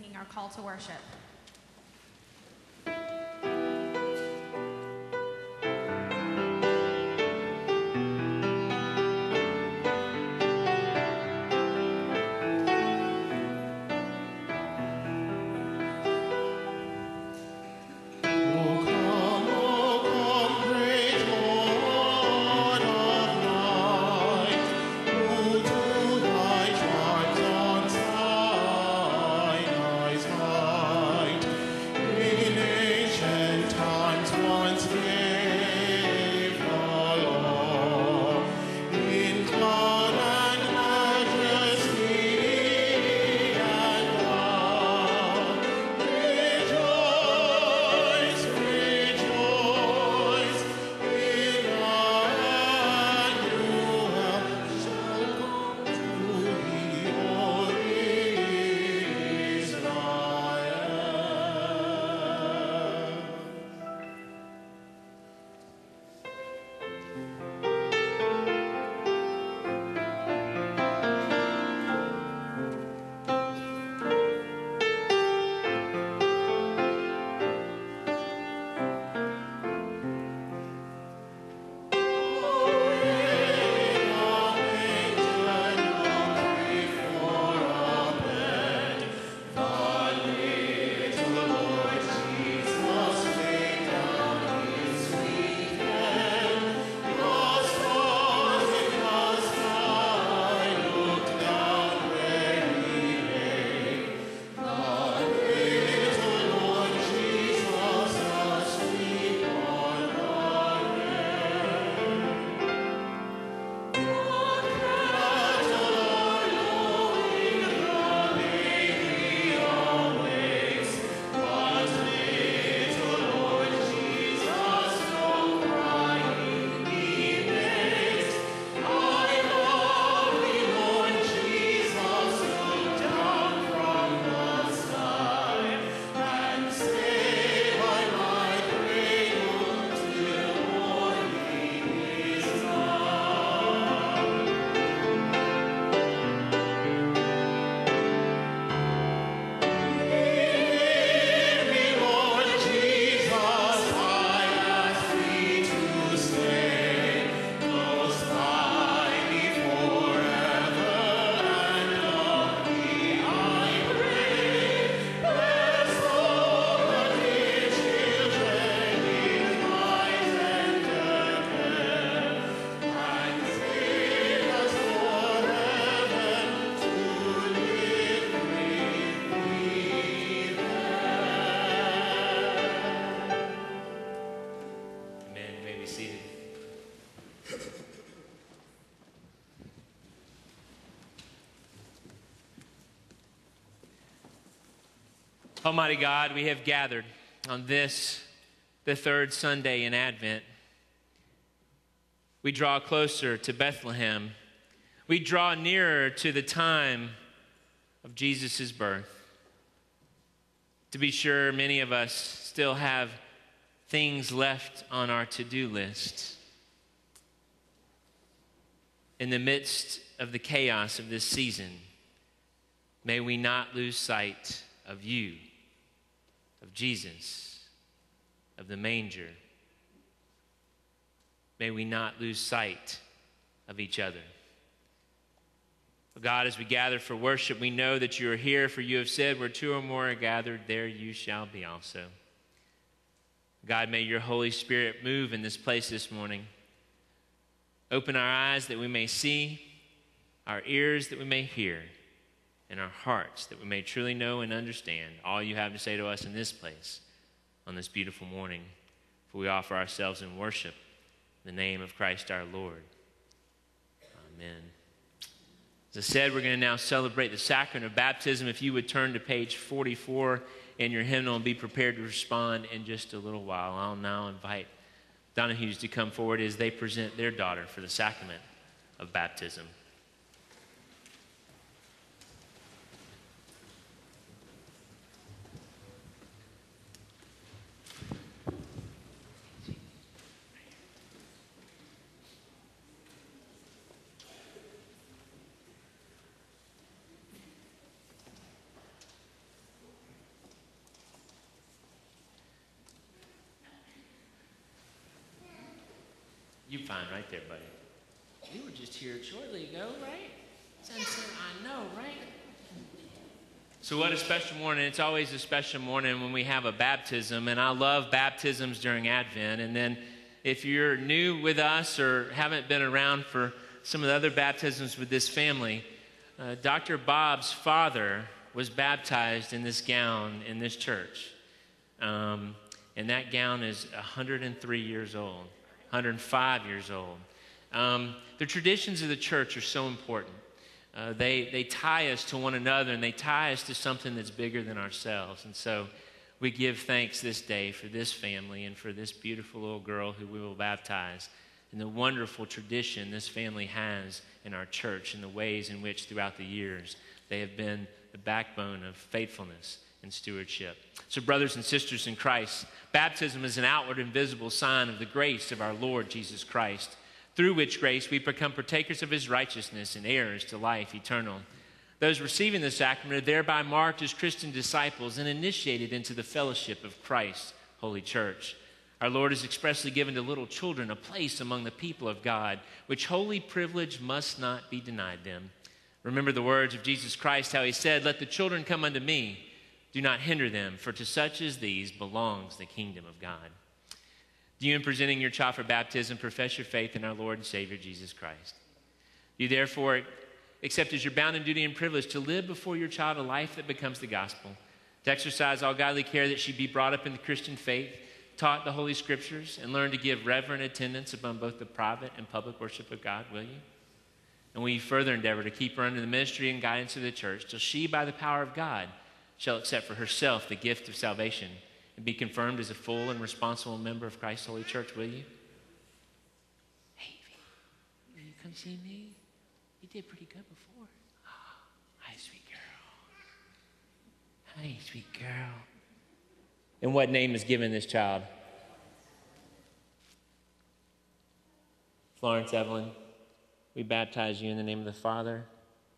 singing our call to worship. Almighty God, we have gathered on this, the third Sunday in Advent. We draw closer to Bethlehem. We draw nearer to the time of Jesus' birth. To be sure, many of us still have things left on our to do list. In the midst of the chaos of this season, may we not lose sight of you of Jesus, of the manger. May we not lose sight of each other. God, as we gather for worship, we know that you are here, for you have said, Where two or more are gathered, there you shall be also. God, may your Holy Spirit move in this place this morning. Open our eyes that we may see, our ears that we may hear in our hearts that we may truly know and understand all you have to say to us in this place on this beautiful morning. For we offer ourselves in worship in the name of Christ our Lord. Amen. As I said, we're going to now celebrate the sacrament of baptism. If you would turn to page 44 in your hymnal and be prepared to respond in just a little while, I'll now invite Donahue's to come forward as they present their daughter for the sacrament of baptism. fine right there, buddy. You were just shortly ago, right? I know, right? So, what a special morning. It's always a special morning when we have a baptism, and I love baptisms during Advent. And then, if you're new with us or haven't been around for some of the other baptisms with this family, uh, Dr. Bob's father was baptized in this gown in this church. Um, and that gown is 103 years old, 105 years old. Um, the traditions of the church are so important. Uh, they, they tie us to one another and they tie us to something that's bigger than ourselves. And so we give thanks this day for this family and for this beautiful little girl who we will baptize and the wonderful tradition this family has in our church and the ways in which throughout the years they have been the backbone of faithfulness and stewardship. So, brothers and sisters in Christ, baptism is an outward and visible sign of the grace of our Lord Jesus Christ, through which grace we become partakers of his righteousness and heirs to life eternal. Those receiving the sacrament are thereby marked as Christian disciples and initiated into the fellowship of Christ's holy church. Our Lord has expressly given to little children a place among the people of God, which holy privilege must not be denied them. Remember the words of Jesus Christ, how he said, Let the children come unto me. Do not hinder them, for to such as these belongs the kingdom of God. Do you, in presenting your child for baptism, profess your faith in our Lord and Savior Jesus Christ? Do you therefore accept as your bounden duty and privilege to live before your child a life that becomes the gospel, to exercise all godly care that she be brought up in the Christian faith, taught the Holy Scriptures, and learn to give reverent attendance upon both the private and public worship of God, will you? And will you further endeavor to keep her under the ministry and guidance of the church till she, by the power of God, shall accept for herself the gift of salvation and be confirmed as a full and responsible member of Christ's holy church, will you? Hey, will you come see me? You did pretty good before. Hi, sweet girl. Hi, sweet girl. And what name is given this child? Florence Evelyn, we baptize you in the name of the Father,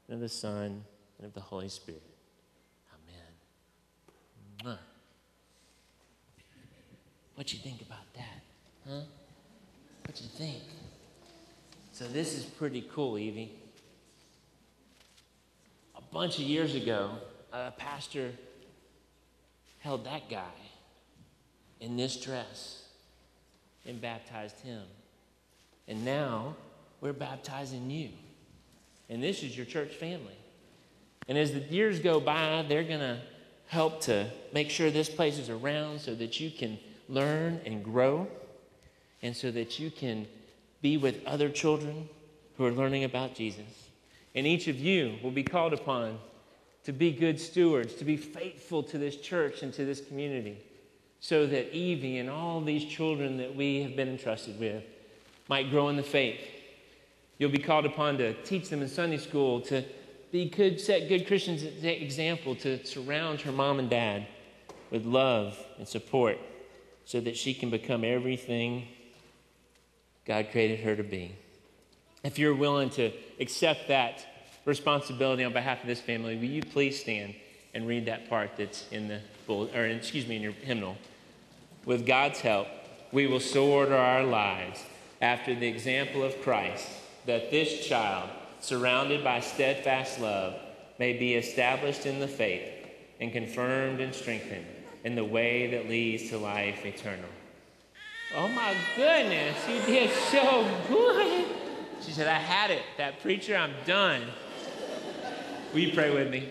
and of the Son, and of the Holy Spirit. Amen. What you think about that? Huh? What you think? So this is pretty cool, Evie. A bunch of years ago, a pastor held that guy in this dress and baptized him. And now we're baptizing you. And this is your church family. And as the years go by, they're going to help to make sure this place is around so that you can learn and grow and so that you can be with other children who are learning about Jesus. And each of you will be called upon to be good stewards, to be faithful to this church and to this community, so that Evie and all these children that we have been entrusted with might grow in the faith. You'll be called upon to teach them in Sunday school, to be good, set good Christians example, to surround her mom and dad with love and support so that she can become everything God created her to be. If you're willing to accept that responsibility on behalf of this family, will you please stand and read that part that's in the bull, or excuse me, in your hymnal? With God's help, we will so order our lives after the example of Christ that this child, surrounded by steadfast love, may be established in the faith and confirmed and strengthened in the way that leads to life eternal. Oh my goodness, you did so good. She said, I had it. That preacher, I'm done. Will you pray with me?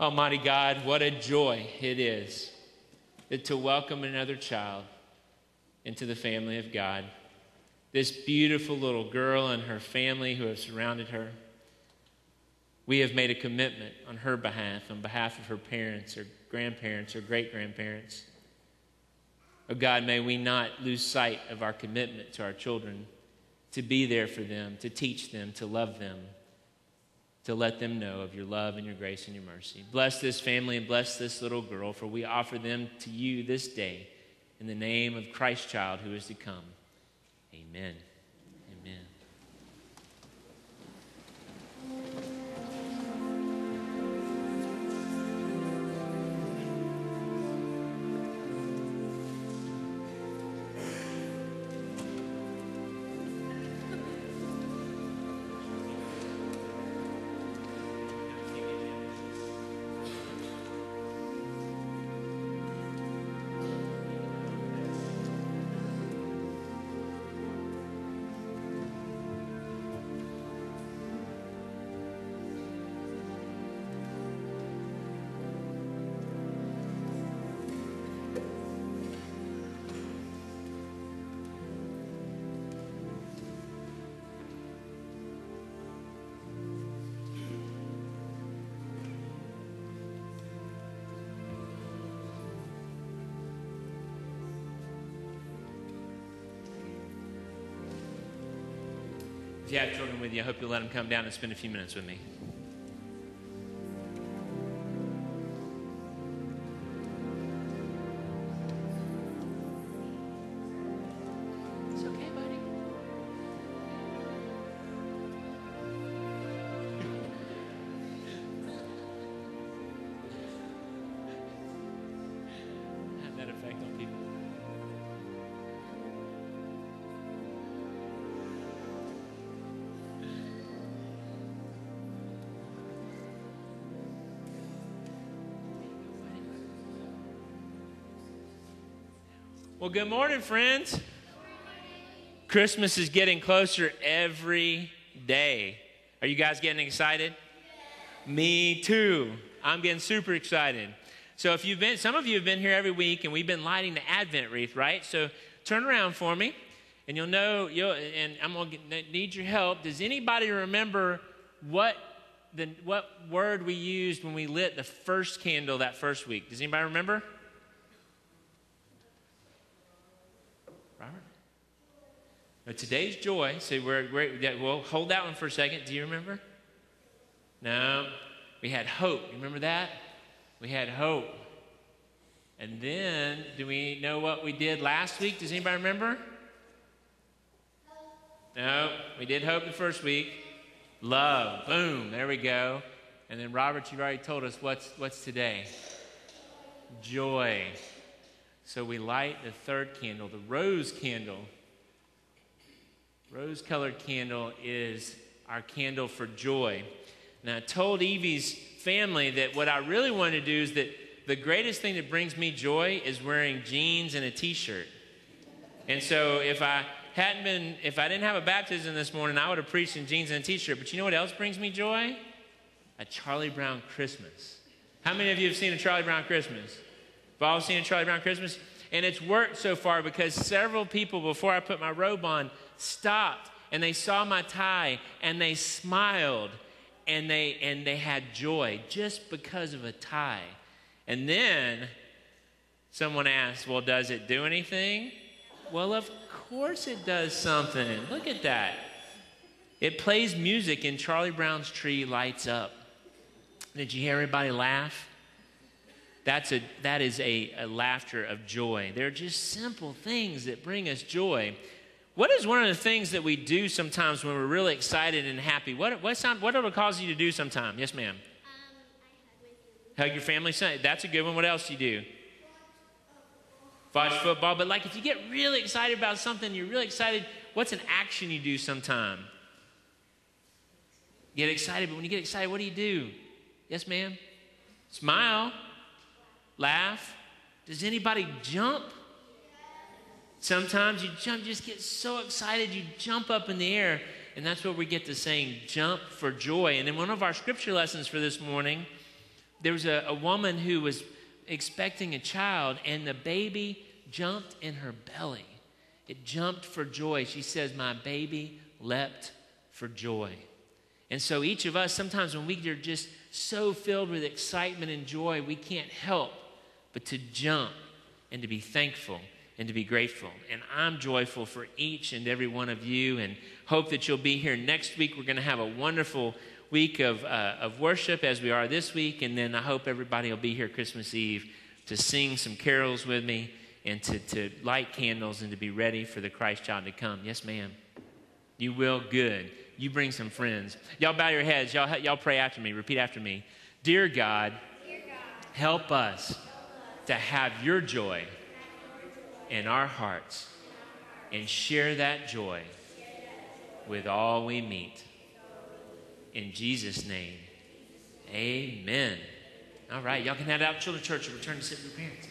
Almighty God, what a joy it is to welcome another child into the family of God. This beautiful little girl and her family who have surrounded her. We have made a commitment on her behalf, on behalf of her parents or grandparents or great grandparents. Oh God, may we not lose sight of our commitment to our children to be there for them, to teach them, to love them, to let them know of your love and your grace and your mercy. Bless this family and bless this little girl, for we offer them to you this day in the name of Christ child who is to come. Amen. You have children with you, I hope you'll let them come down and spend a few minutes with me. Well, good morning, friends. Christmas is getting closer every day. Are you guys getting excited? Me too. I'm getting super excited. So if you've been, some of you have been here every week, and we've been lighting the Advent wreath, right? So turn around for me, and you'll know. You'll, and I'm gonna need your help. Does anybody remember what the what word we used when we lit the first candle that first week? Does anybody remember? Today's joy. So we're, we're we'll hold that one for a second. Do you remember? No, we had hope. You remember that? We had hope. And then, do we know what we did last week? Does anybody remember? No, we did hope the first week. Love. Boom. There we go. And then, Robert, you've already told us what's, what's today? Joy. So we light the third candle, the rose candle. Rose colored candle is our candle for joy. Now, I told Evie's family that what I really want to do is that the greatest thing that brings me joy is wearing jeans and a t shirt. And so if I hadn't been, if I didn't have a baptism this morning, I would have preached in jeans and a t shirt. But you know what else brings me joy? A Charlie Brown Christmas. How many of you have seen a Charlie Brown Christmas? Have all seen a Charlie Brown Christmas? And it's worked so far because several people, before I put my robe on, stopped and they saw my tie and they smiled and they and they had joy just because of a tie. And then someone asked, "Well, does it do anything?" Well, of course it does something. Look at that. It plays music and Charlie Brown's tree lights up. Did you hear everybody laugh? That's a, that is a, a laughter of joy. They're just simple things that bring us joy. What is one of the things that we do sometimes when we're really excited and happy? What, what, sound, what would cause you to do sometime? Yes, ma'am. Um, Hug your family. That's a good one. What else do you do? Watch football. But like if you get really excited about something, you're really excited, what's an action you do sometime? Get excited, but when you get excited, what do you do? Yes, ma'am? Smile. Laugh. Does anybody jump? Sometimes you jump, just get so excited, you jump up in the air. And that's where we get to saying jump for joy. And in one of our scripture lessons for this morning, there was a, a woman who was expecting a child, and the baby jumped in her belly. It jumped for joy. She says, My baby leapt for joy. And so each of us, sometimes when we are just so filled with excitement and joy, we can't help but to jump and to be thankful and to be grateful. And I'm joyful for each and every one of you and hope that you'll be here next week. We're going to have a wonderful week of, uh, of worship as we are this week. And then I hope everybody will be here Christmas Eve to sing some carols with me and to, to light candles and to be ready for the Christ child to come. Yes, ma'am. You will. Good. You bring some friends. Y'all bow your heads. Y'all, y'all pray after me. Repeat after me. Dear God, help us to have your joy in our hearts and share that joy with all we meet. In Jesus' name, amen. All right, y'all can head out to Children's Church and return to sit with your parents.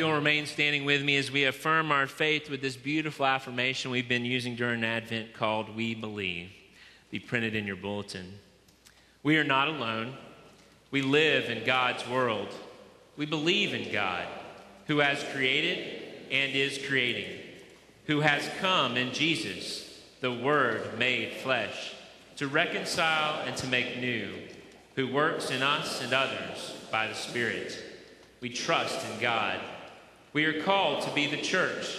You'll remain standing with me as we affirm our faith with this beautiful affirmation we've been using during Advent called We Believe. Be printed in your bulletin. We are not alone. We live in God's world. We believe in God, who has created and is creating, who has come in Jesus, the Word made flesh, to reconcile and to make new, who works in us and others by the Spirit. We trust in God. We are called to be the church,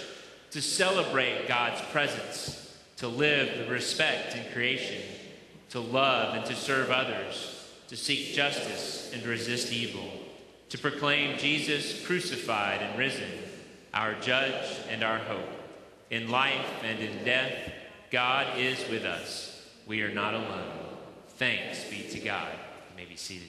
to celebrate God's presence, to live with respect in creation, to love and to serve others, to seek justice and resist evil, to proclaim Jesus crucified and risen, our judge and our hope. In life and in death, God is with us. We are not alone. Thanks be to God. You may be seated.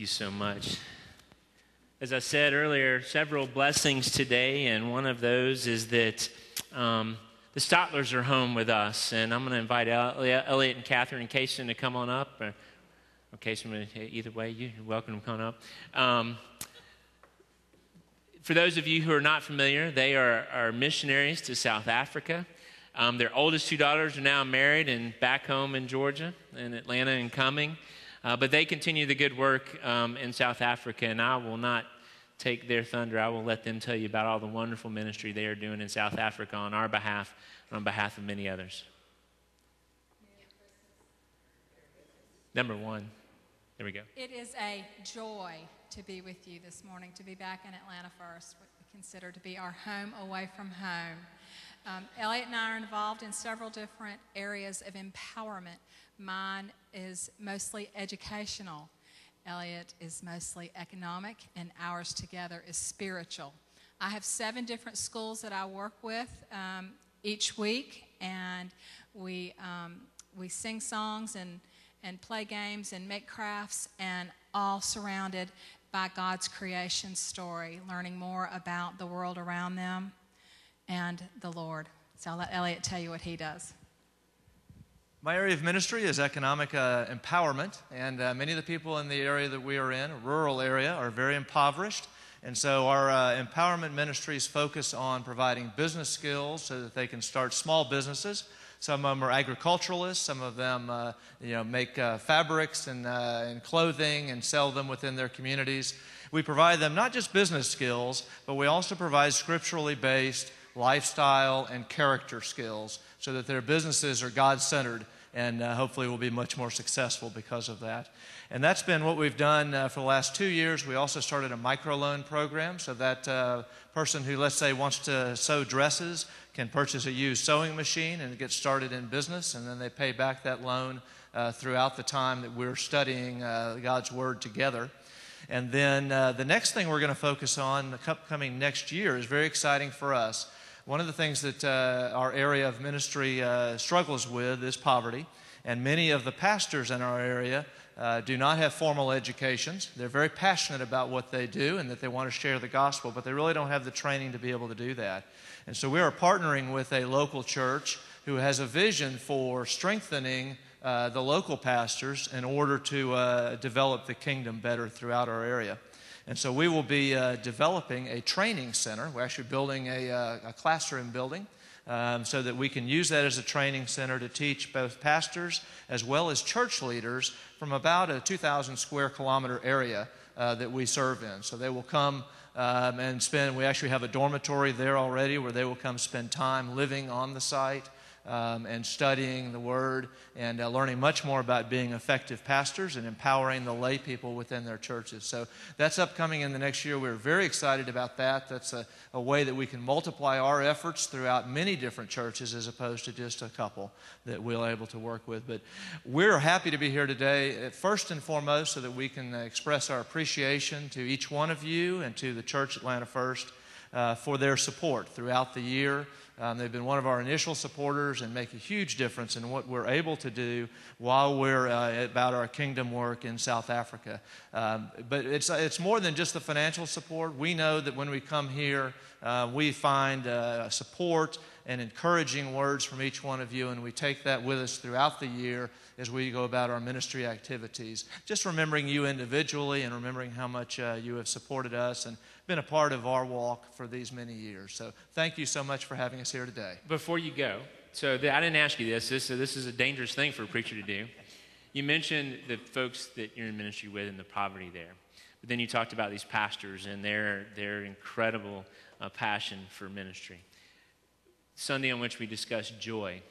You so much. As I said earlier, several blessings today, and one of those is that um, the Stotlers are home with us, and I'm going to invite Elliot and Catherine and Kaysen to come on up. Or, or Kaysen, either way, you're welcome to come up. Um, for those of you who are not familiar, they are, are missionaries to South Africa. Um, their oldest two daughters are now married and back home in Georgia, in Atlanta, and coming. Uh, but they continue the good work um, in South Africa, and I will not take their thunder. I will let them tell you about all the wonderful ministry they are doing in South Africa on our behalf and on behalf of many others. Number one. There we go. It is a joy to be with you this morning, to be back in Atlanta first, what we consider to be our home away from home. Um, Elliot and I are involved in several different areas of empowerment. Mine is mostly educational. Elliot is mostly economic, and ours together is spiritual. I have seven different schools that I work with um, each week, and we, um, we sing songs and, and play games and make crafts, and all surrounded by God's creation story, learning more about the world around them and the Lord. So I'll let Elliot tell you what he does. My area of ministry is economic uh, empowerment, and uh, many of the people in the area that we are in, rural area, are very impoverished. And so our uh, empowerment ministries focus on providing business skills so that they can start small businesses. Some of them are agriculturalists. Some of them, uh, you know, make uh, fabrics and, uh, and clothing and sell them within their communities. We provide them not just business skills, but we also provide scripturally based lifestyle, and character skills so that their businesses are God centered and uh, hopefully will be much more successful because of that. And that's been what we've done uh, for the last two years. We also started a microloan program so that uh, person who, let's say, wants to sew dresses can purchase a used sewing machine and get started in business, and then they pay back that loan uh, throughout the time that we're studying uh, God's Word together. And then uh, the next thing we're going to focus on the coming next year is very exciting for us. One of the things that uh, our area of ministry uh, struggles with is poverty, and many of the pastors in our area uh, do not have formal educations. They're very passionate about what they do and that they want to share the gospel, but they really don't have the training to be able to do that. And so we are partnering with a local church who has a vision for strengthening uh, the local pastors in order to uh, develop the kingdom better throughout our area. And so we will be uh, developing a training center. We're actually building a, uh, a classroom building um, so that we can use that as a training center to teach both pastors as well as church leaders from about a 2,000 square kilometer area uh, that we serve in. So they will come um, and spend, we actually have a dormitory there already where they will come spend time living on the site um, and studying the Word and uh, learning much more about being effective pastors and empowering the lay people within their churches. So that's upcoming in the next year. We're very excited about that. That's a, a way that we can multiply our efforts throughout many different churches as opposed to just a couple that we're able to work with. But we're happy to be here today, uh, first and foremost, so that we can express our appreciation to each one of you and to the Church Atlanta First. Uh, for their support throughout the year um, they've been one of our initial supporters and make a huge difference in what we're able to do while we're uh, about our kingdom work in South Africa. Um, but it's, it's more than just the financial support. We know that when we come here, uh, we find uh, support and encouraging words from each one of you, and we take that with us throughout the year as we go about our ministry activities. Just remembering you individually and remembering how much uh, you have supported us and been a part of our walk for these many years. So thank you so much for having us here today. Before you go, so the, I didn't ask you this. This, this is a dangerous thing for a preacher to do. You mentioned the folks that you're in ministry with and the poverty there. But then you talked about these pastors and their, their incredible uh, passion for ministry. Sunday on which we discussed joy.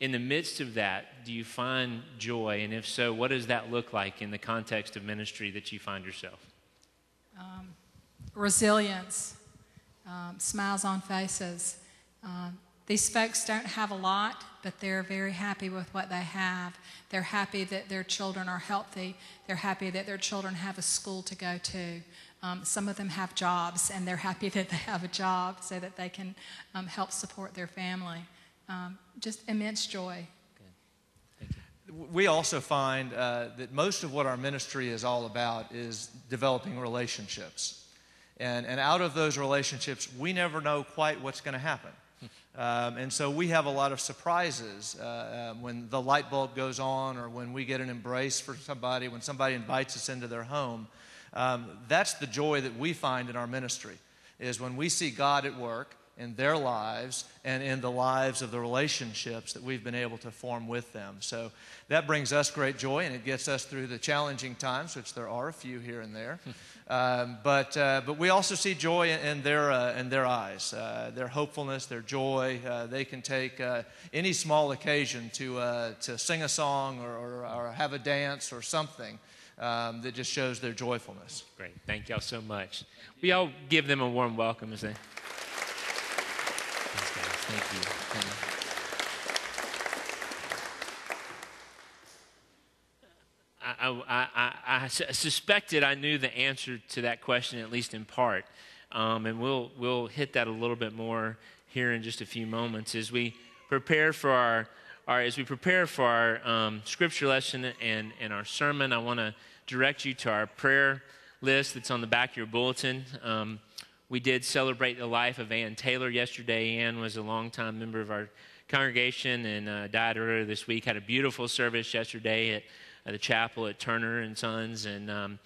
In the midst of that, do you find joy? And if so, what does that look like in the context of ministry that you find yourself? Resilience, um, smiles on faces. Um, these folks don't have a lot, but they're very happy with what they have. They're happy that their children are healthy. They're happy that their children have a school to go to. Um, some of them have jobs, and they're happy that they have a job so that they can um, help support their family. Um, just immense joy. We also find uh, that most of what our ministry is all about is developing relationships. And, and out of those relationships, we never know quite what's going to happen. Um, and so we have a lot of surprises uh, um, when the light bulb goes on or when we get an embrace for somebody, when somebody invites us into their home. Um, that's the joy that we find in our ministry, is when we see God at work in their lives and in the lives of the relationships that we've been able to form with them. So that brings us great joy and it gets us through the challenging times, which there are a few here and there. um, but, uh, but we also see joy in, in their, uh, in their eyes, uh, their hopefulness, their joy. Uh, they can take uh, any small occasion to, uh, to sing a song or, or, or have a dance or something. Um, that just shows their joyfulness. Great. Thank y'all so much. We all give them a warm welcome as they. Thank you. Thank you. I, I, I, suspected I knew the answer to that question, at least in part. Um, and we'll, we'll hit that a little bit more here in just a few moments as we prepare for our, our as we prepare for our um, scripture lesson and, and our sermon. I want to direct you to our prayer list that's on the back of your bulletin. Um, we did celebrate the life of Ann Taylor yesterday. Ann was a longtime member of our congregation and uh, died earlier this week. Had a beautiful service yesterday at, the chapel at Turner and Sons, and um,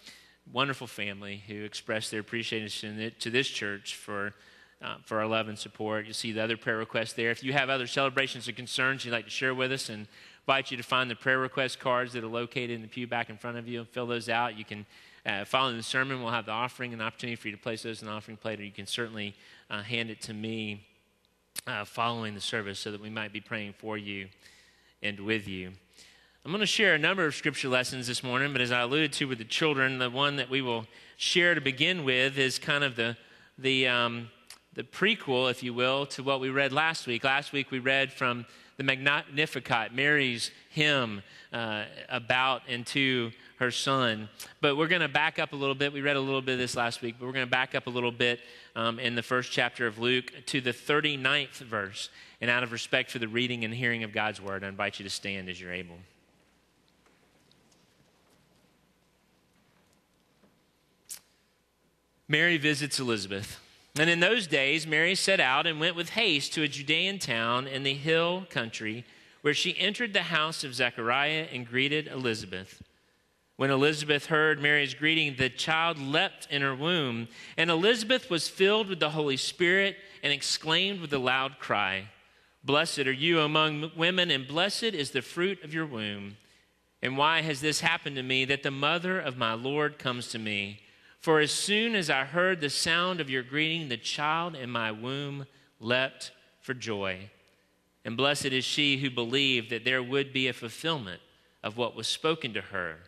wonderful family who expressed their appreciation to this church for. Uh, for our love and support. You'll see the other prayer requests there. If you have other celebrations or concerns you'd like to share with us, and invite you to find the prayer request cards that are located in the pew back in front of you and fill those out. You can uh, following the sermon, we'll have the offering, an opportunity for you to place those in the offering plate, or you can certainly uh, hand it to me uh, following the service so that we might be praying for you and with you. I'm going to share a number of scripture lessons this morning, but as I alluded to with the children, the one that we will share to begin with is kind of the, the, um, the prequel, if you will, to what we read last week. Last week we read from the Magnificat, Mary's hymn uh, about and to her son. But we're going to back up a little bit. We read a little bit of this last week, but we're going to back up a little bit um, in the first chapter of Luke to the 39th verse. And out of respect for the reading and hearing of God's word, I invite you to stand as you're able. Mary visits Elizabeth. And in those days, Mary set out and went with haste to a Judean town in the hill country, where she entered the house of Zechariah and greeted Elizabeth. When Elizabeth heard Mary's greeting, the child leapt in her womb, and Elizabeth was filled with the Holy Spirit and exclaimed with a loud cry, Blessed are you among women, and blessed is the fruit of your womb. And why has this happened to me that the mother of my Lord comes to me? For as soon as I heard the sound of your greeting, the child in my womb leapt for joy. And blessed is she who believed that there would be a fulfillment of what was spoken to her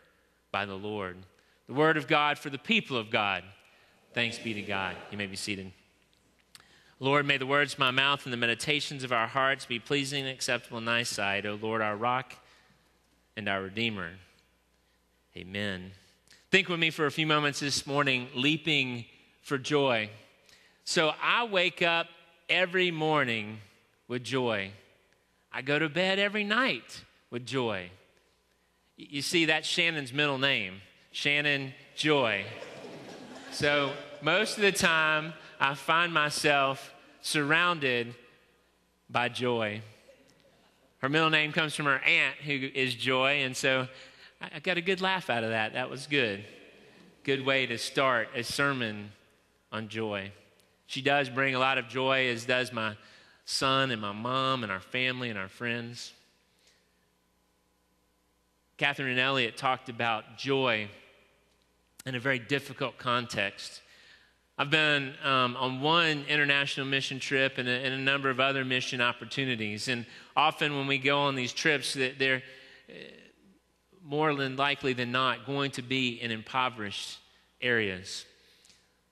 by the Lord. The word of God for the people of God. Thanks be to God. You may be seated. Lord, may the words of my mouth and the meditations of our hearts be pleasing and acceptable in thy sight, O Lord, our rock and our redeemer. Amen. Think with me for a few moments this morning, leaping for joy. So I wake up every morning with joy. I go to bed every night with joy. You see, that's Shannon's middle name, Shannon Joy. So most of the time, I find myself surrounded by joy. Her middle name comes from her aunt, who is Joy, and so I got a good laugh out of that. That was good. Good way to start a sermon on joy. She does bring a lot of joy, as does my son and my mom and our family and our friends. Catherine and Elliot talked about joy in a very difficult context. I've been um, on one international mission trip and a, and a, number of other mission opportunities. And often when we go on these trips, they're uh, more than likely than not going to be in impoverished areas.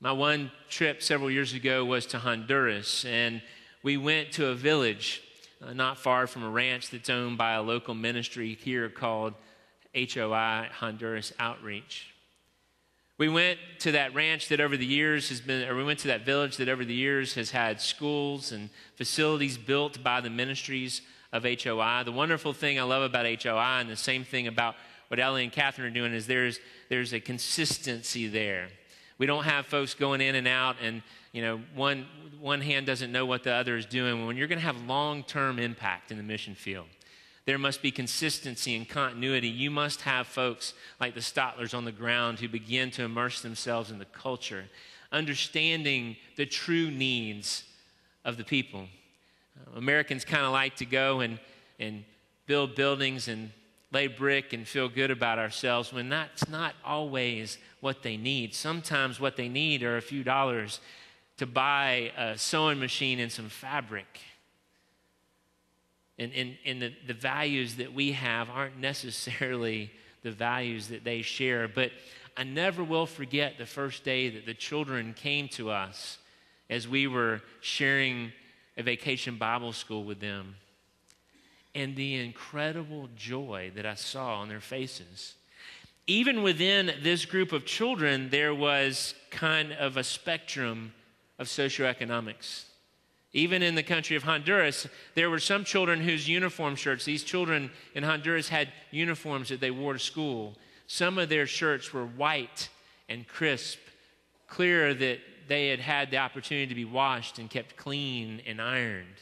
My one trip several years ago was to Honduras, and we went to a village uh, not far from a ranch that's owned by a local ministry here called HOI, Honduras Outreach. We went to that ranch that over the years has been, or we went to that village that over the years has had schools and facilities built by the ministries of HOI. The wonderful thing I love about HOI, and the same thing about what Ellie and Catherine are doing, is there's, there's a consistency there. We don't have folks going in and out, and you know, one, one hand doesn't know what the other is doing. When you're going to have long term impact in the mission field, there must be consistency and continuity. You must have folks like the Stotlers on the ground who begin to immerse themselves in the culture, understanding the true needs of the people. Uh, Americans kind of like to go and, and build buildings and lay brick and feel good about ourselves when that's not always what they need. Sometimes what they need are a few dollars to buy a sewing machine and some fabric. And, and, and the, the values that we have aren't necessarily the values that they share. But I never will forget the first day that the children came to us as we were sharing a vacation Bible school with them and the incredible joy that I saw on their faces. Even within this group of children, there was kind of a spectrum of socioeconomics. Even in the country of Honduras, there were some children whose uniform shirts, these children in Honduras had uniforms that they wore to school. Some of their shirts were white and crisp, clear that they had had the opportunity to be washed and kept clean and ironed.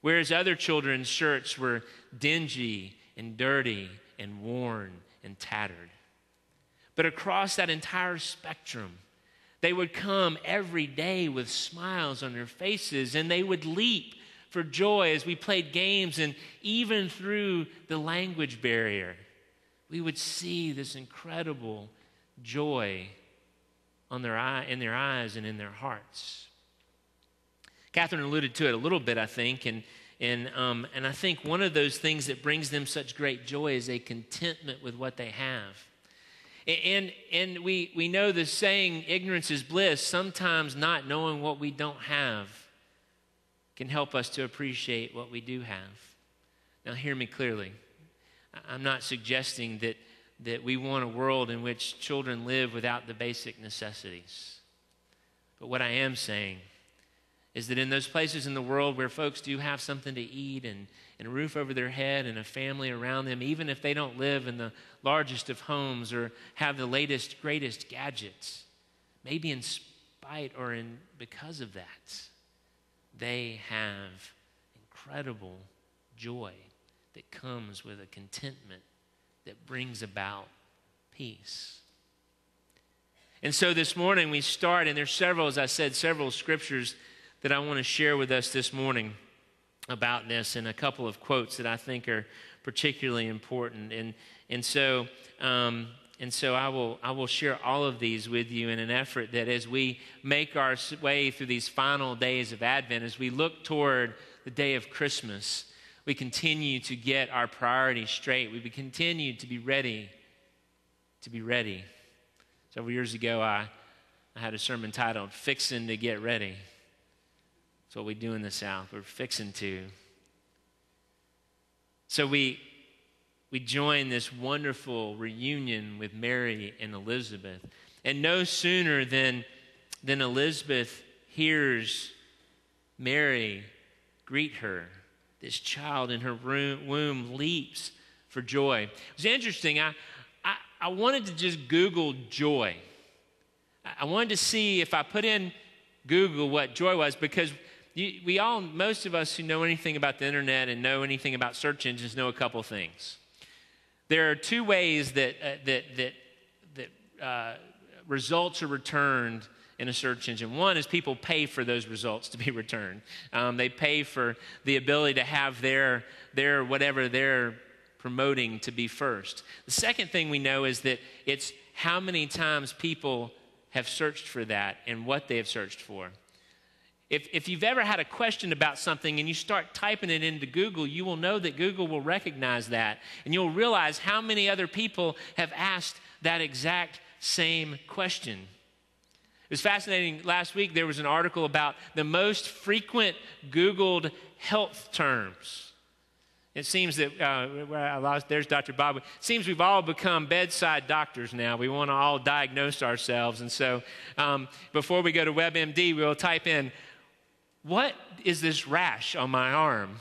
Whereas other children's shirts were dingy and dirty and worn and tattered. But across that entire spectrum, they would come every day with smiles on their faces and they would leap for joy as we played games and even through the language barrier. We would see this incredible joy on their eye, in their eyes and in their hearts. Catherine alluded to it a little bit, I think, and, and, um, and I think one of those things that brings them such great joy is a contentment with what they have. And, and we, we know the saying, ignorance is bliss. Sometimes not knowing what we don't have can help us to appreciate what we do have. Now, hear me clearly. I'm not suggesting that, that we want a world in which children live without the basic necessities. But what I am saying is that in those places in the world where folks do have something to eat and, and a roof over their head and a family around them, even if they don't live in the largest of homes or have the latest, greatest gadgets, maybe in spite or in because of that, they have incredible joy that comes with a contentment that brings about peace. And so this morning we start, and there's several, as I said, several scriptures that I want to share with us this morning about this and a couple of quotes that I think are particularly important. And, and so, um, and so I will, I will share all of these with you in an effort that as we make our way through these final days of Advent, as we look toward the day of Christmas, we continue to get our priorities straight. We continue to be ready, to be ready. Several years ago, I, I had a sermon titled Fixing to Get Ready. That's what we do in the South. We're fixing to. So we, we join this wonderful reunion with Mary and Elizabeth. And no sooner than, than Elizabeth hears Mary greet her, this child in her room, womb leaps for joy. It was interesting. I, I, I wanted to just Google joy. I wanted to see if I put in Google what joy was because you, we all, most of us who know anything about the internet and know anything about search engines know a couple things. There are two ways that, uh, that, that, that uh, results are returned in a search engine. One is people pay for those results to be returned. Um, they pay for the ability to have their, their whatever they're promoting to be first. The second thing we know is that it's how many times people have searched for that and what they have searched for. If, if you've ever had a question about something and you start typing it into Google, you will know that Google will recognize that. And you'll realize how many other people have asked that exact same question. It was fascinating. Last week, there was an article about the most frequent Googled health terms. It seems that, uh, there's Dr. Bob. It seems we've all become bedside doctors now. We want to all diagnose ourselves. And so um, before we go to WebMD, we'll type in what is this rash on my arm?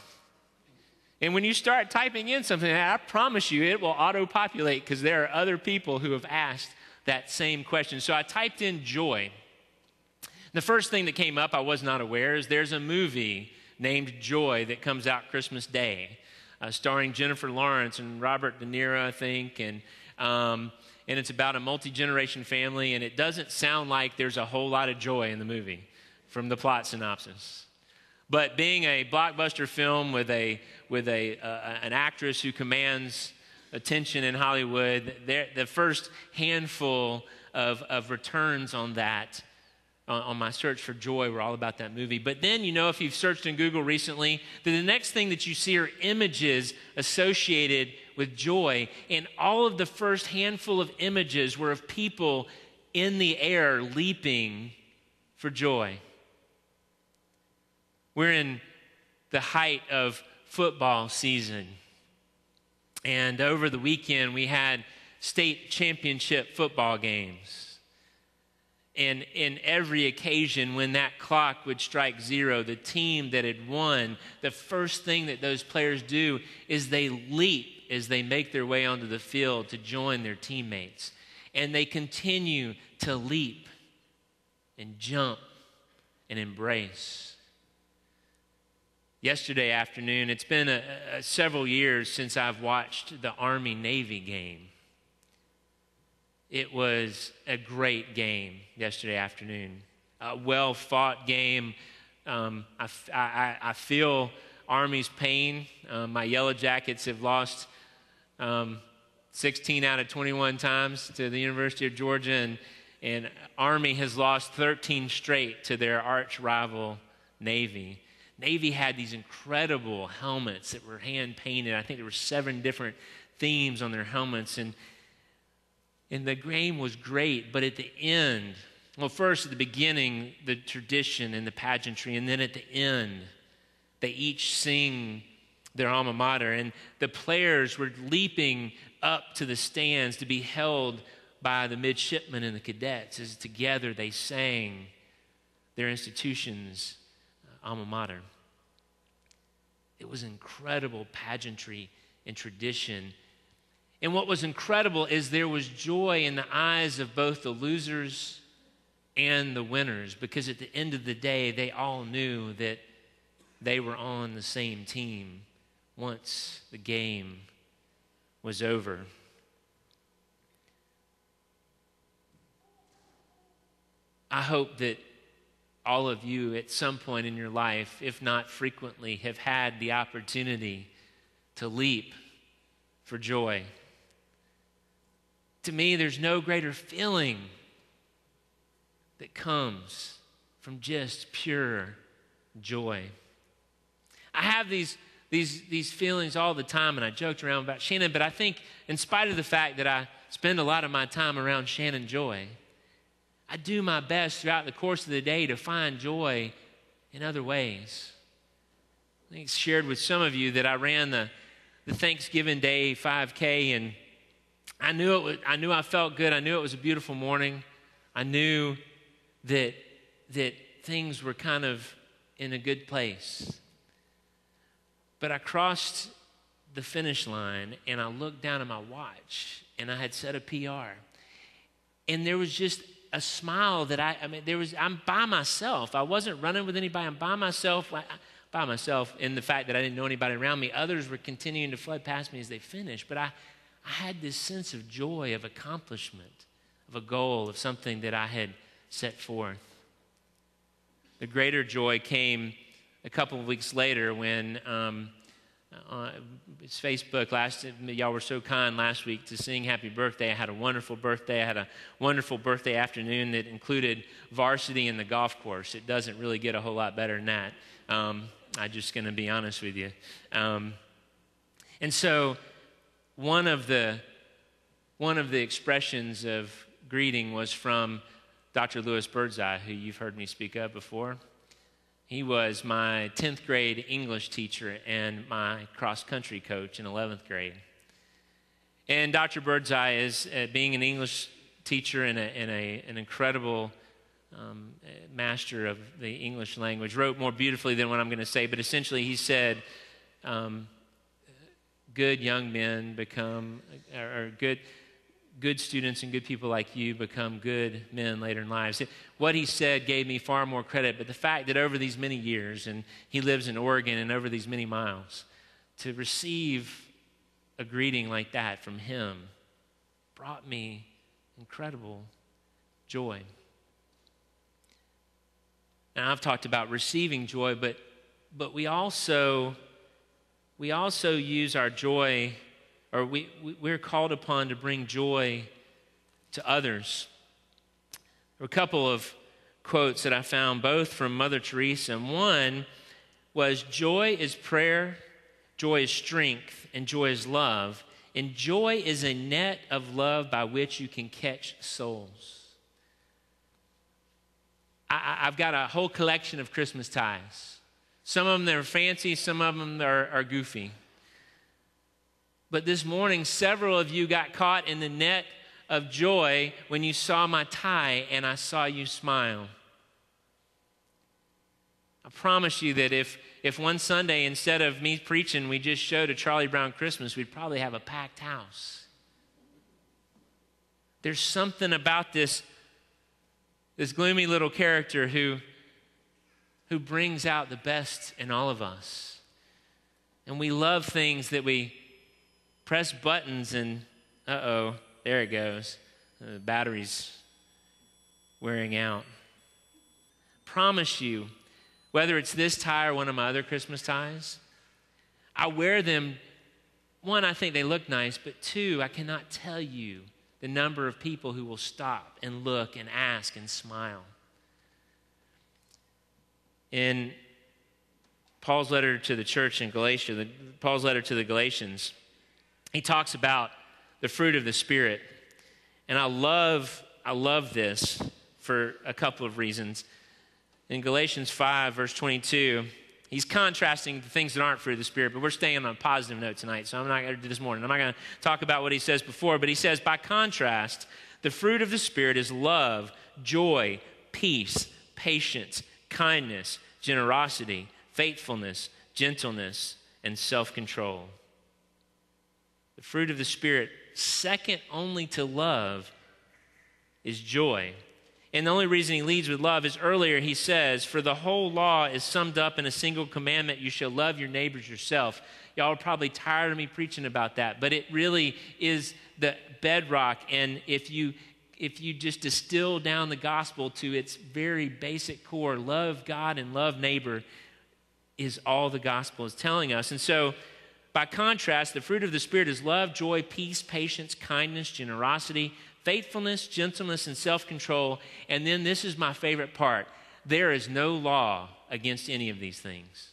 And when you start typing in something, I promise you it will auto populate because there are other people who have asked that same question. So I typed in joy. The first thing that came up I was not aware is there's a movie named Joy that comes out Christmas Day, uh, starring Jennifer Lawrence and Robert De Niro, I think, and um, and it's about a multi generation family, and it doesn't sound like there's a whole lot of joy in the movie from the plot synopsis. But being a blockbuster film with, a, with a, uh, an actress who commands attention in Hollywood, the first handful of, of returns on that, on, on my search for joy, were all about that movie. But then, you know, if you've searched in Google recently, then the next thing that you see are images associated with joy. And all of the first handful of images were of people in the air leaping for joy. We're in the height of football season. And over the weekend, we had state championship football games. And in every occasion, when that clock would strike zero, the team that had won, the first thing that those players do is they leap as they make their way onto the field to join their teammates. And they continue to leap and jump and embrace yesterday afternoon. It's been a, a, several years since I've watched the Army Navy game. It was a great game yesterday afternoon, a well fought game. Um, I, I, I, feel Army's pain. Um, my Yellow Jackets have lost um, 16 out of 21 times to the University of Georgia, and, and Army has lost 13 straight to their arch rival, Navy. Navy had these incredible helmets that were hand painted. I think there were seven different themes on their helmets. And, and the game was great, but at the end, well, first at the beginning, the tradition and the pageantry, and then at the end, they each sing their alma mater. And the players were leaping up to the stands to be held by the midshipmen and the cadets as together they sang their institution's alma mater. It was incredible pageantry and tradition. And what was incredible is there was joy in the eyes of both the losers and the winners because at the end of the day, they all knew that they were on the same team once the game was over. I hope that all of you at some point in your life, if not frequently, have had the opportunity to leap for joy. To me, there's no greater feeling that comes from just pure joy. I have these, these, these feelings all the time, and I joked around about Shannon, but I think, in spite of the fact that I spend a lot of my time around Shannon Joy, I do my best throughout the course of the day to find joy in other ways. I think it's shared with some of you that I ran the, the Thanksgiving Day 5K and I knew it was, I knew I felt good. I knew it was a beautiful morning. I knew that that things were kind of in a good place. But I crossed the finish line and I looked down at my watch and I had set a PR. And there was just a smile that I, I mean, there was, I'm by myself. I wasn't running with anybody. I'm by myself, by myself in the fact that I didn't know anybody around me. Others were continuing to flood past me as they finished. But I, I had this sense of joy, of accomplishment, of a goal, of something that I had set forth. The greater joy came a couple of weeks later when um, uh, it's Facebook. Last y'all were so kind last week to sing happy birthday. I had a wonderful birthday. I had a wonderful birthday afternoon that included varsity and the golf course. It doesn't really get a whole lot better than that. Um, I'm just going to be honest with you. Um, and so, one of the one of the expressions of greeting was from Dr. Lewis Birdseye, who you've heard me speak of before. He was my 10th grade English teacher and my cross country coach in 11th grade. And Dr. Birdseye is, uh, being an English teacher and, a, and a, an incredible um, master of the English language, wrote more beautifully than what I'm going to say, but essentially he said, um, Good young men become, or good, good students and good people like you become good men later in lives. What he said gave me far more credit, but the fact that over these many years, and he lives in Oregon and over these many miles, to receive a greeting like that from him brought me incredible joy. Now I've talked about receiving joy, but but we also we also use our joy or we, we're called upon to bring joy to others. There were a couple of quotes that I found, both from Mother Teresa. And one was Joy is prayer, joy is strength, and joy is love. And joy is a net of love by which you can catch souls. I, have got a whole collection of Christmas ties. Some of them are fancy, some of them are, are goofy. But this morning, several of you got caught in the net of joy when you saw my tie and I saw you smile. I promise you that if, if one Sunday, instead of me preaching, we just showed a Charlie Brown Christmas, we'd probably have a packed house. There's something about this, this gloomy little character who, who brings out the best in all of us. And we love things that we press buttons and uh oh, there it goes. The battery's wearing out. Promise you, whether it's this tie or one of my other Christmas ties, I wear them. One, I think they look nice, but two, I cannot tell you the number of people who will stop and look and ask and smile. In Paul's letter to the church in Galatia, the, Paul's letter to the Galatians, he talks about the fruit of the Spirit. And I love, I love this for a couple of reasons. In Galatians 5, verse 22, he's contrasting the things that aren't fruit of the Spirit, but we're staying on a positive note tonight, so I'm not going to do this morning. I'm not going to talk about what he says before, but he says, by contrast, the fruit of the Spirit is love, joy, peace, patience, kindness, generosity, faithfulness, gentleness, and self control. The fruit of the Spirit, second only to love, is joy. And the only reason he leads with love is earlier he says, For the whole law is summed up in a single commandment you shall love your neighbors yourself. Y'all are probably tired of me preaching about that, but it really is the bedrock. And if you if you just distill down the gospel to its very basic core, love God and love neighbor is all the gospel is telling us. And so by contrast, the fruit of the Spirit is love, joy, peace, patience, kindness, generosity, faithfulness, gentleness, and self control. And then this is my favorite part there is no law against any of these things.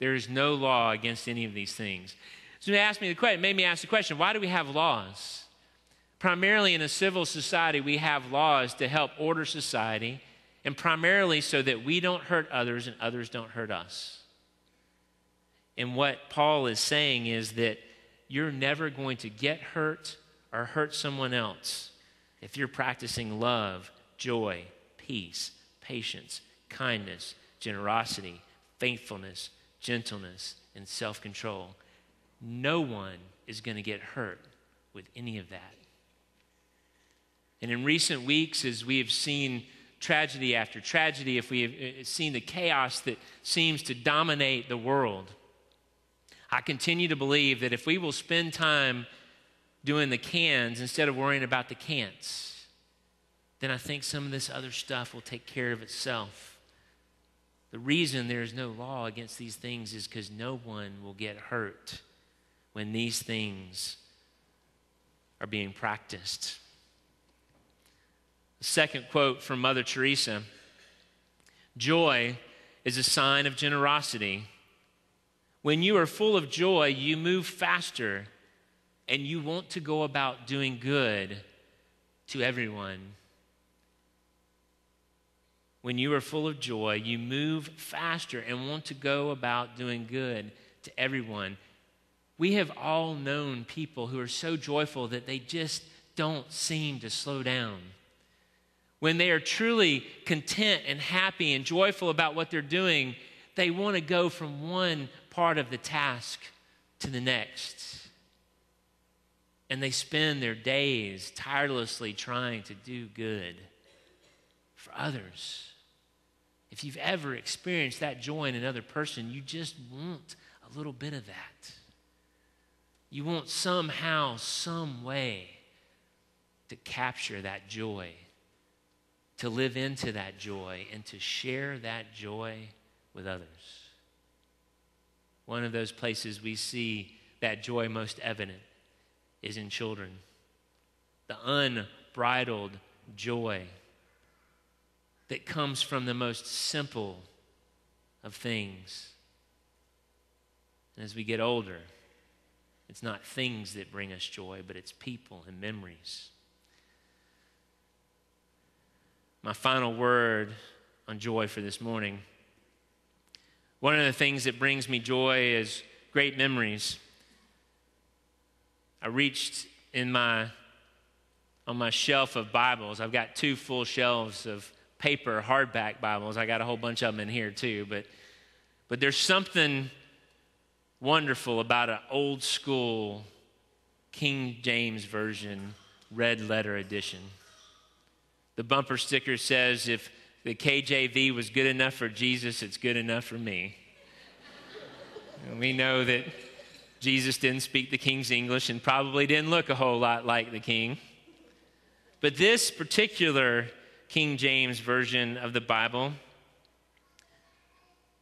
There is no law against any of these things. So, ask me the question, made me ask the question why do we have laws? Primarily in a civil society, we have laws to help order society, and primarily so that we don't hurt others and others don't hurt us. And what Paul is saying is that you're never going to get hurt or hurt someone else if you're practicing love, joy, peace, patience, kindness, generosity, faithfulness, gentleness, and self control. No one is going to get hurt with any of that. And in recent weeks, as we have seen tragedy after tragedy, if we have uh, seen the chaos that seems to dominate the world, I continue to believe that if we will spend time doing the cans instead of worrying about the can'ts, then I think some of this other stuff will take care of itself. The reason there is no law against these things is because no one will get hurt when these things are being practiced. The second quote from Mother Teresa Joy is a sign of generosity when you are full of joy, you move faster and you want to go about doing good to everyone. When you are full of joy, you move faster and want to go about doing good to everyone. We have all known people who are so joyful that they just don't seem to slow down. When they are truly content and happy and joyful about what they're doing, they want to go from one part of the task to the next. and they spend their days tirelessly trying to do good for others. If you've ever experienced that joy in another person, you just want a little bit of that. You want somehow, some way to capture that joy, to live into that joy, and to share that joy with others. One of those places we see that joy most evident is in children. The unbridled joy that comes from the most simple of things. And as we get older, it's not things that bring us joy, but it's people and memories. My final word on joy for this morning. One of the things that brings me joy is great memories. I reached in my on my shelf of Bibles. I've got two full shelves of paper hardback Bibles. I got a whole bunch of them in here too, but but there's something wonderful about an old school King James Version red letter edition. The bumper sticker says, if the KJV was good enough for Jesus, it's good enough for me. and we know that Jesus didn't speak the King's English and probably didn't look a whole lot like the King. But this particular King James Version of the Bible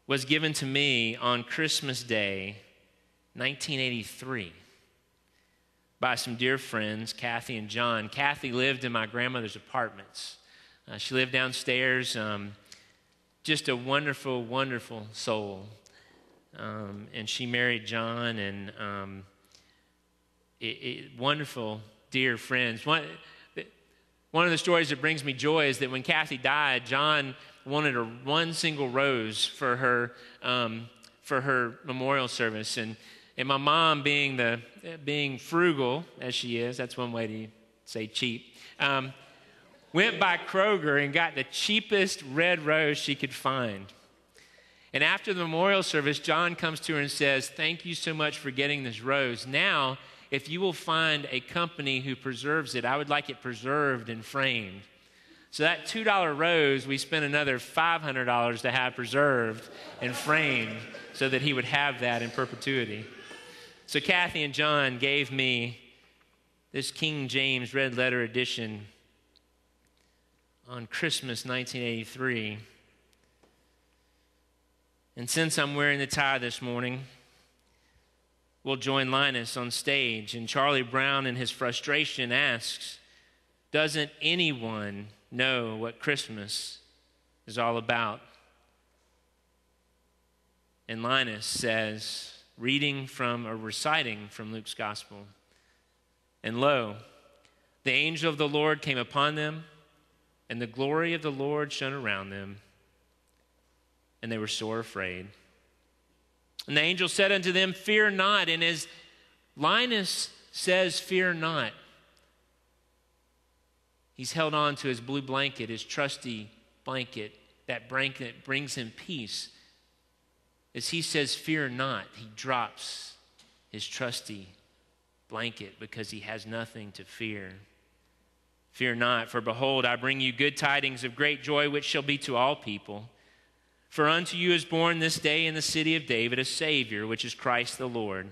was given to me on Christmas Day 1983 by some dear friends, Kathy and John. Kathy lived in my grandmother's apartments. Uh, she lived downstairs. Um, just a wonderful, wonderful soul. Um, and she married John, and um, it, it, wonderful, dear friends. One, one of the stories that brings me joy is that when Kathy died, John wanted a one single rose for her um, for her memorial service, and and my mom, being, the, being frugal as she is, that's one way to say cheap, um, went by Kroger and got the cheapest red rose she could find. And after the memorial service, John comes to her and says, Thank you so much for getting this rose. Now, if you will find a company who preserves it, I would like it preserved and framed. So that $2 rose, we spent another $500 to have preserved and framed so that he would have that in perpetuity. So Kathy and John gave me this King James red letter edition on Christmas 1983. And since I'm wearing the tie this morning, we'll join Linus on stage. And Charlie Brown, in his frustration, asks Doesn't anyone know what Christmas is all about? And Linus says, reading from or reciting from Luke's gospel. And lo, the angel of the Lord came upon them, and the glory of the Lord shone around them, and they were sore afraid. And the angel said unto them, Fear not. And as Linus says, Fear not, he's held on to his blue blanket, his trusty blanket. That blanket brings him peace as he says, Fear not, he drops his trusty blanket because he has nothing to fear. Fear not, for behold, I bring you good tidings of great joy, which shall be to all people. For unto you is born this day in the city of David a Savior, which is Christ the Lord.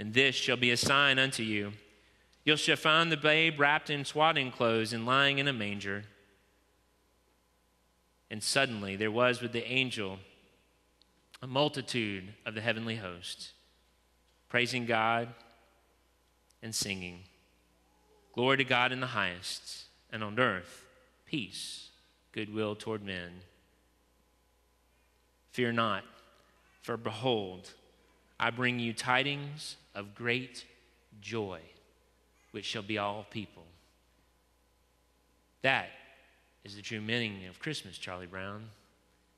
And this shall be a sign unto you. You shall find the babe wrapped in swaddling clothes and lying in a manger. And suddenly there was with the angel a multitude of the heavenly hosts, praising God and singing. Glory to God in the highest, and on earth, peace, goodwill toward men. Fear not, for behold, I bring you tidings of great joy, which shall be all people. That is the true meaning of Christmas, Charlie Brown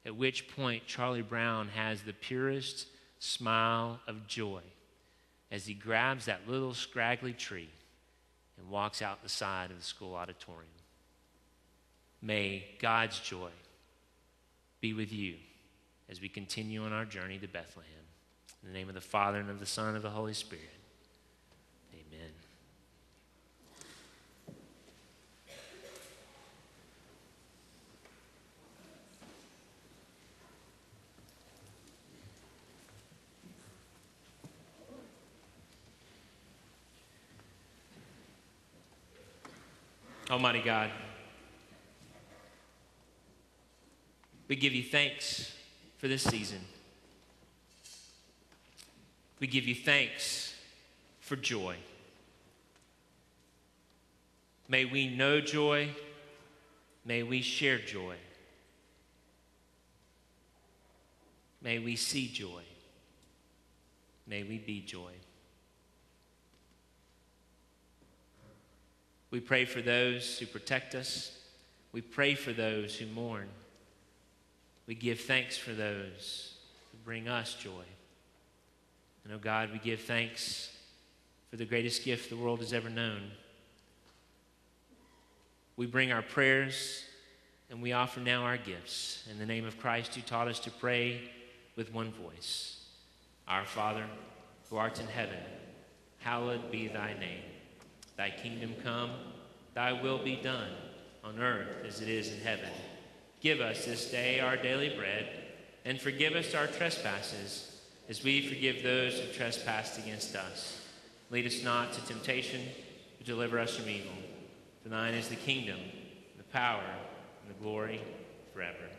at which point Charlie Brown has the purest smile of joy as he grabs that little scraggly tree and walks out the side of the school auditorium. May God's joy be with you as we continue on our journey to Bethlehem. In the name of the Father, and of the Son, and of the Holy Spirit. Amen. Almighty God, we give you thanks for this season. We give you thanks for joy. May we know joy. May we share joy. May we see joy. May we be joy. We pray for those who protect us. We pray for those who mourn. We give thanks for those who bring us joy. And oh God, we give thanks for the greatest gift the world has ever known. We bring our prayers and we offer now our gifts. In the name of Christ, who taught us to pray with one voice Our Father, who art in heaven, hallowed be thy name. Thy kingdom come, thy will be done, on earth as it is in heaven. Give us this day our daily bread, and forgive us our trespasses, as we forgive those who trespass against us. Lead us not to temptation, but deliver us from evil. For thine is the kingdom, the power, and the glory forever.